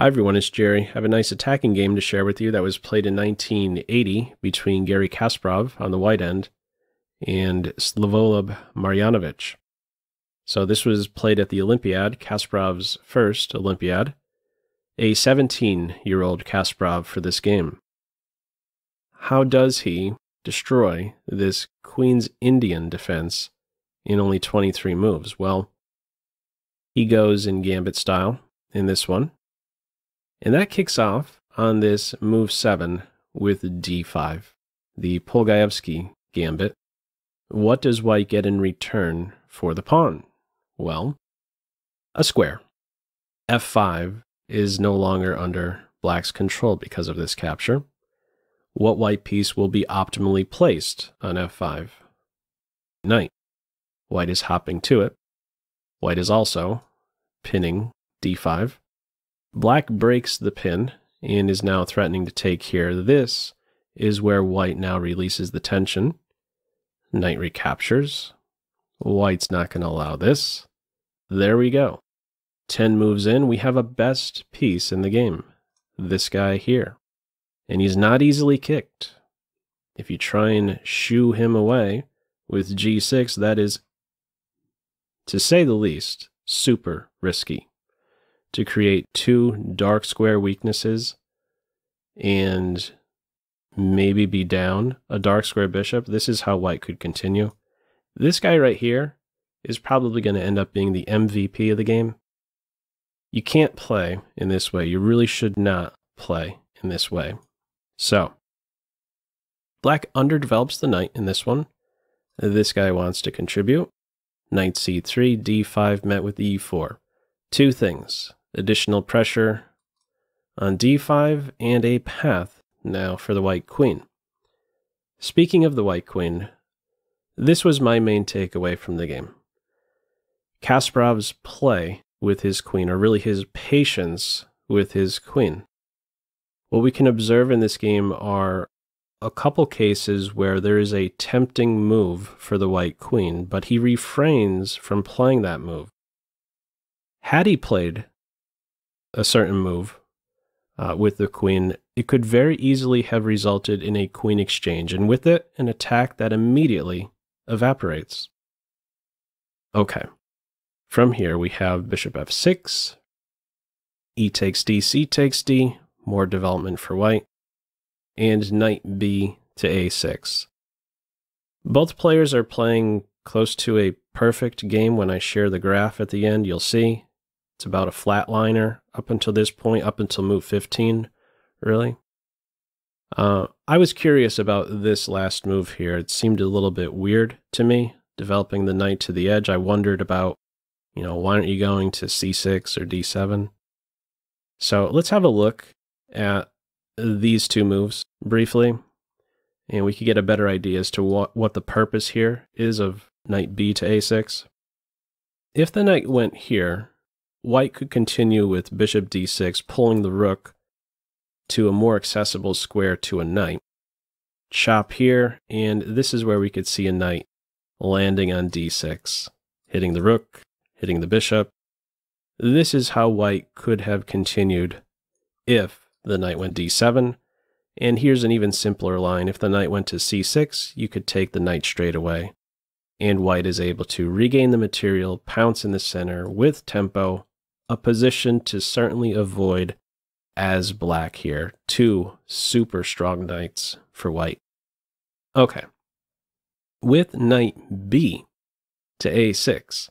Hi everyone, it's Jerry. I have a nice attacking game to share with you that was played in 1980 between Garry Kasparov on the white end and Slavoljub Marjanovic. So this was played at the Olympiad, Kasparov's first Olympiad. A 17-year-old Kasparov for this game. How does he destroy this Queen's Indian defense in only 23 moves? Well, he goes in gambit style in this one and that kicks off on this move 7 with d5, the Polugaevsky gambit. What does white get in return for the pawn? Well, a square. f5 is no longer under black's control because of this capture. What white piece will be optimally placed on f5? Knight. White is hopping to it. White is also pinning d5. Black breaks the pin and is now threatening to take here. This is where white now releases the tension. Knight recaptures. White's not going to allow this. There we go. 10 moves in, we have a best piece in the game. This guy here. And he's not easily kicked. If you try and shoo him away with g6, that is, to say the least, super risky to create two dark square weaknesses and maybe be down a dark square bishop. This is how white could continue. This guy right here is probably going to end up being the MVP of the game. You can't play in this way. You really should not play in this way. So, black underdevelops the knight in this one. This guy wants to contribute. Knight c3, d5 met with e4. Two things additional pressure on d5 and a path now for the white queen. Speaking of the white queen, this was my main takeaway from the game. Kasparov's play with his queen, or really his patience with his queen. What we can observe in this game are a couple cases where there is a tempting move for the white queen, but he refrains from playing that move. Had he played a certain move uh, with the queen, it could very easily have resulted in a queen exchange, and with it, an attack that immediately evaporates. Okay. From here, we have bishop f6, e takes d, c takes d, more development for white, and knight b to a6. Both players are playing close to a perfect game when I share the graph at the end. You'll see it's about a flatliner up until this point, up until move 15, really. Uh, I was curious about this last move here. It seemed a little bit weird to me, developing the knight to the edge. I wondered about, you know, why aren't you going to c6 or d7? So let's have a look at these two moves briefly, and we could get a better idea as to what, what the purpose here is of knight b to a6. If the knight went here, white could continue with bishop d6, pulling the rook to a more accessible square to a knight. Chop here, and this is where we could see a knight landing on d6, hitting the rook, hitting the bishop. This is how white could have continued if the knight went d7. And here's an even simpler line. If the knight went to c6, you could take the knight straight away. And white is able to regain the material, pounce in the center with tempo, a position to certainly avoid as black here. Two super strong knights for white. Okay. With knight b to a6,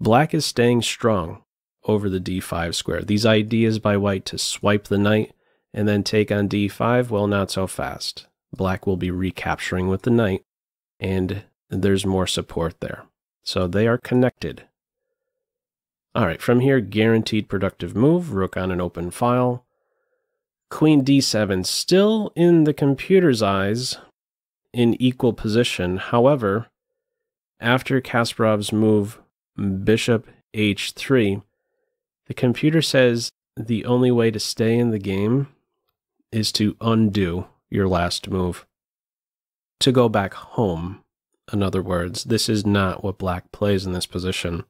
black is staying strong over the d5 square. These ideas by white to swipe the knight and then take on d5, well, not so fast. Black will be recapturing with the knight, and there's more support there. So they are connected all right, from here, guaranteed productive move, rook on an open file. Queen d7, still in the computer's eyes, in equal position. However, after Kasparov's move, bishop h3, the computer says the only way to stay in the game is to undo your last move. To go back home, in other words, this is not what black plays in this position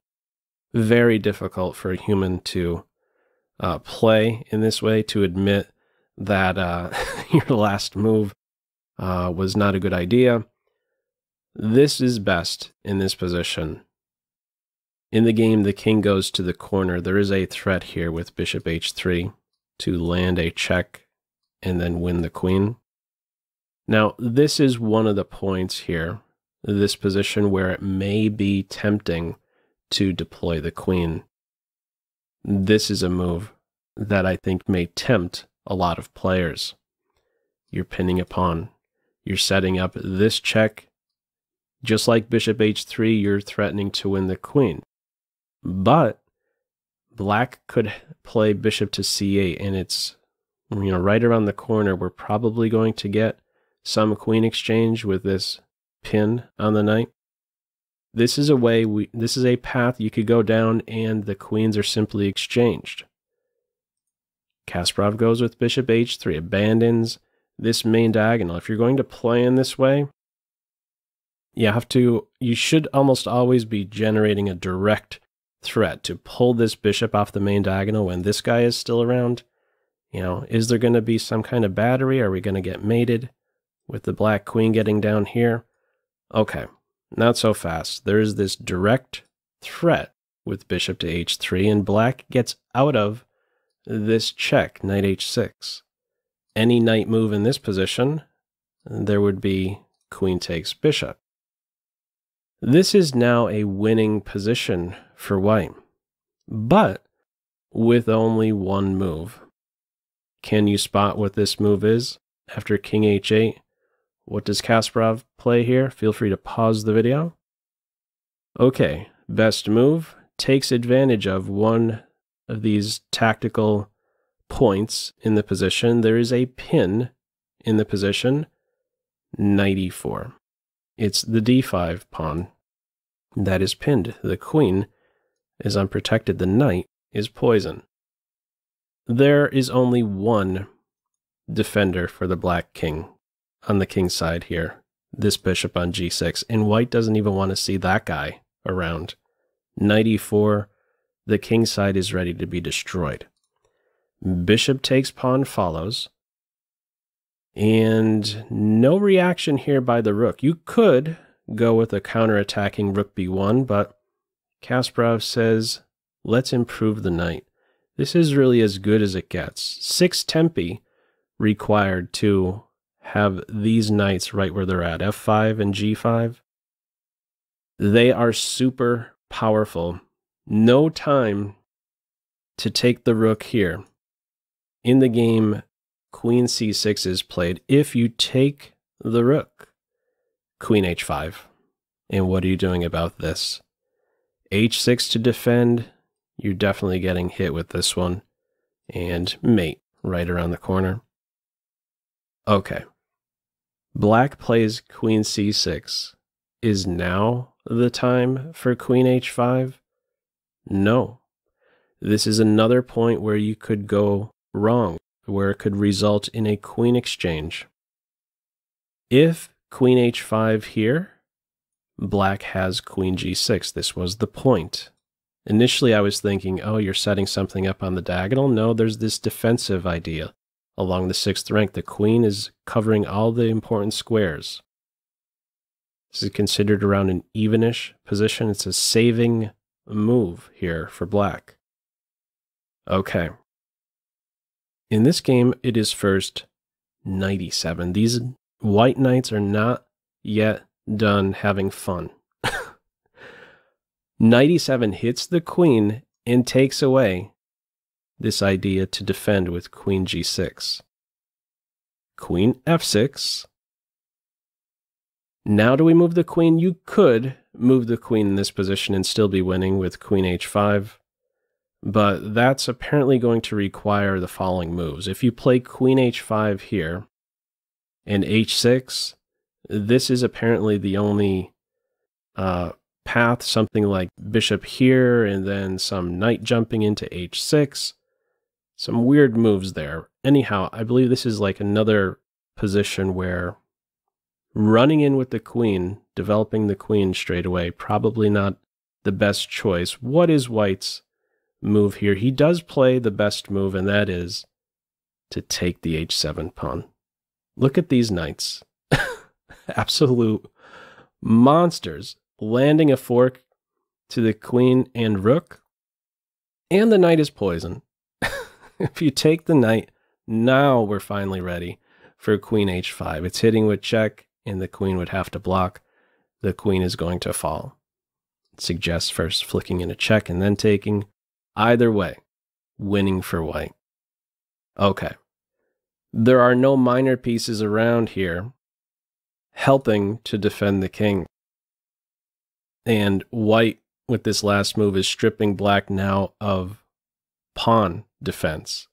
very difficult for a human to uh, play in this way to admit that uh, your last move uh, was not a good idea. This is best in this position. In the game, the king goes to the corner. There is a threat here with bishop h3 to land a check and then win the queen. Now, this is one of the points here, this position where it may be tempting to deploy the queen. This is a move that I think may tempt a lot of players. You're pinning a pawn. You're setting up this check. Just like bishop h3, you're threatening to win the queen. But black could play bishop to c8, and it's you know right around the corner. We're probably going to get some queen exchange with this pin on the knight. This is a way we this is a path you could go down and the queens are simply exchanged. Kasparov goes with bishop h3, abandons this main diagonal. If you're going to play in this way, you have to you should almost always be generating a direct threat to pull this bishop off the main diagonal when this guy is still around. You know, is there going to be some kind of battery? Are we going to get mated with the black queen getting down here? Okay, not so fast. There is this direct threat with bishop to h3, and black gets out of this check, knight h6. Any knight move in this position, there would be queen takes bishop. This is now a winning position for white, but with only one move. Can you spot what this move is after king h8? What does Kasparov play here? Feel free to pause the video. Okay, best move takes advantage of one of these tactical points in the position. There is a pin in the position, 94. It's the d5 pawn that is pinned. The queen is unprotected. The knight is poison. There is only one defender for the black king on the king's side here. This bishop on g6. And white doesn't even want to see that guy around. Knight e4. The king's side is ready to be destroyed. Bishop takes pawn follows. And no reaction here by the rook. You could go with a counter-attacking rook b1, but Kasparov says, let's improve the knight. This is really as good as it gets. Six tempi required to have these knights right where they're at, f5 and g5. They are super powerful. No time to take the rook here. In the game, queen c6 is played if you take the rook queen h5. And what are you doing about this? h6 to defend. You're definitely getting hit with this one. And mate right around the corner. Okay. Black plays queen c6. Is now the time for queen h5? No. This is another point where you could go wrong, where it could result in a queen exchange. If queen h5 here. Black has queen g6. This was the point. Initially, I was thinking, oh, you're setting something up on the diagonal. No, there's this defensive idea along the sixth rank. The queen is covering all the important squares. This is considered around an evenish position. It's a saving move here for black. Okay. In this game, it is first 97. These white knights are not yet done having fun. 97 hits the queen and takes away this idea to defend with queen g6. Queen f6. Now do we move the queen? You could move the queen in this position and still be winning with queen h5, but that's apparently going to require the following moves. If you play queen h5 here, and h6. This is apparently the only uh, path, something like bishop here and then some knight jumping into h6. Some weird moves there. Anyhow, I believe this is like another position where running in with the queen, developing the queen straight away, probably not the best choice. What is white's move here. He does play the best move, and that is to take the h7 pawn. Look at these knights. Absolute monsters. Landing a fork to the queen and rook. And the knight is poison. If you take the knight, now we're finally ready for queen h5. It's hitting with check, and the queen would have to block. The queen is going to fall. It suggests first flicking in a check and then taking. Either way, winning for white. Okay. There are no minor pieces around here helping to defend the king. And white, with this last move, is stripping black now of pawn defense.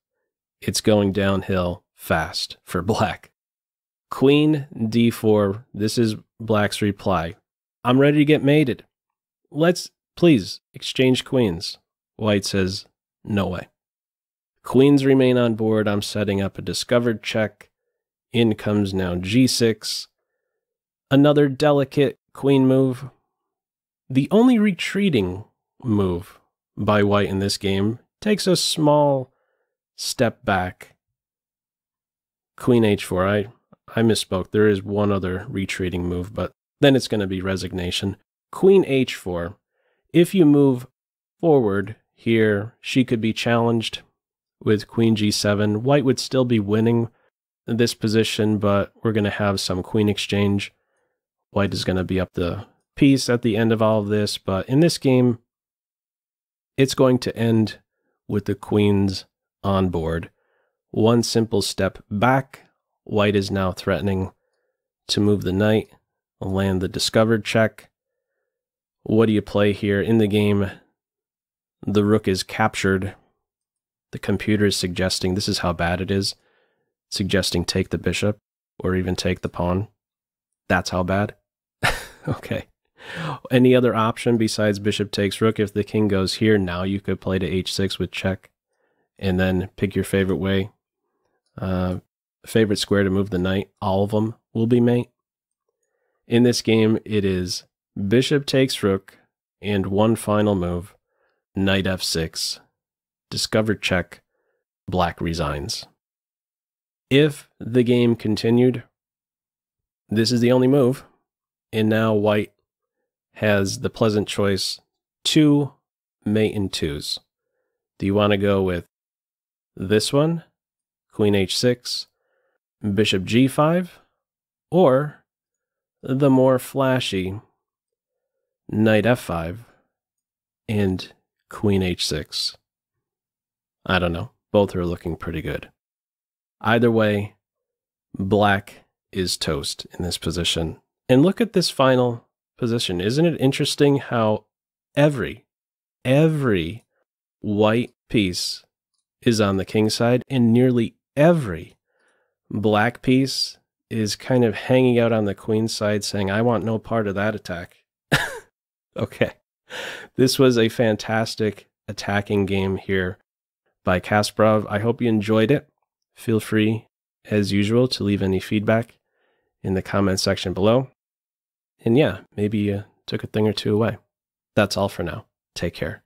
It's going downhill fast for black. Queen d4. This is black's reply. I'm ready to get mated. Let's please exchange queens. White says, no way. Queens remain on board. I'm setting up a discovered check. In comes now g6. Another delicate queen move. The only retreating move by white in this game takes a small step back. Queen h4. I, I misspoke. There is one other retreating move, but then it's going to be resignation. Queen h4. If you move forward here, she could be challenged with queen g7. White would still be winning this position, but we're going to have some queen exchange. White is going to be up the piece at the end of all of this, but in this game, it's going to end with the queens on board. One simple step back. White is now threatening to move the knight, land the discovered check. What do you play here? In the game, the rook is captured the computer is suggesting this is how bad it is, suggesting take the bishop or even take the pawn. That's how bad? okay. Any other option besides bishop takes rook? If the king goes here, now you could play to h6 with check and then pick your favorite way. Uh, favorite square to move the knight. All of them will be mate. In this game, it is bishop takes rook and one final move, knight f6 discovered check, black resigns. If the game continued, this is the only move, and now white has the pleasant choice two mate in twos. Do you want to go with this one, queen h6, bishop g5, or the more flashy knight f5 and queen h6? I don't know. Both are looking pretty good. Either way, black is toast in this position. And look at this final position. Isn't it interesting how every, every white piece is on the king side and nearly every black piece is kind of hanging out on the queen side saying, I want no part of that attack. okay. This was a fantastic attacking game here by Kasparov. I hope you enjoyed it. Feel free, as usual, to leave any feedback in the comment section below. And yeah, maybe you took a thing or two away. That's all for now. Take care.